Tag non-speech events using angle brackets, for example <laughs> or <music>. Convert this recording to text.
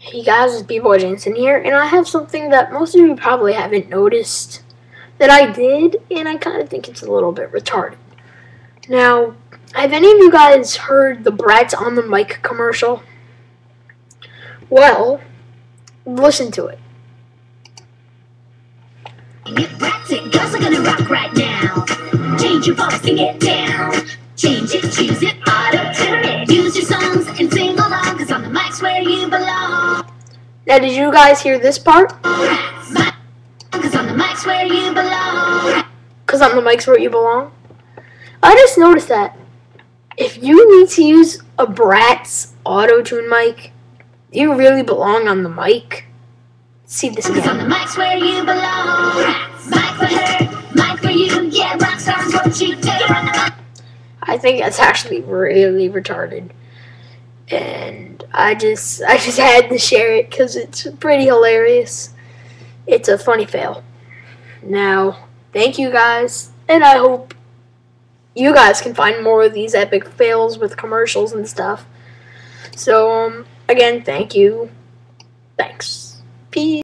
Hey guys, it's B-Boy Jansen here, and I have something that most of you probably haven't noticed that I did, and I kind of think it's a little bit retarded. Now, have any of you guys heard the Bratz on the mic commercial? Well, listen to it. Girls are gonna rock right now. Change your voice and get down. Change it, choose it, Now, did you guys hear this part? Cause on the mic's where you belong. Because on the mic's where you belong. I just noticed that if you need to use a Bratz auto-tune mic, you really belong on the mic. See this Cause on again. the mic's where you belong. Mic for her, mic for you. Yeah, rock stars, what you do. On the mic. I think that's actually really retarded. And I just I just <laughs> had to share it because it's pretty hilarious. It's a funny fail. Now, thank you guys, and I hope you guys can find more of these epic fails with commercials and stuff. So, um, again, thank you. Thanks. Peace.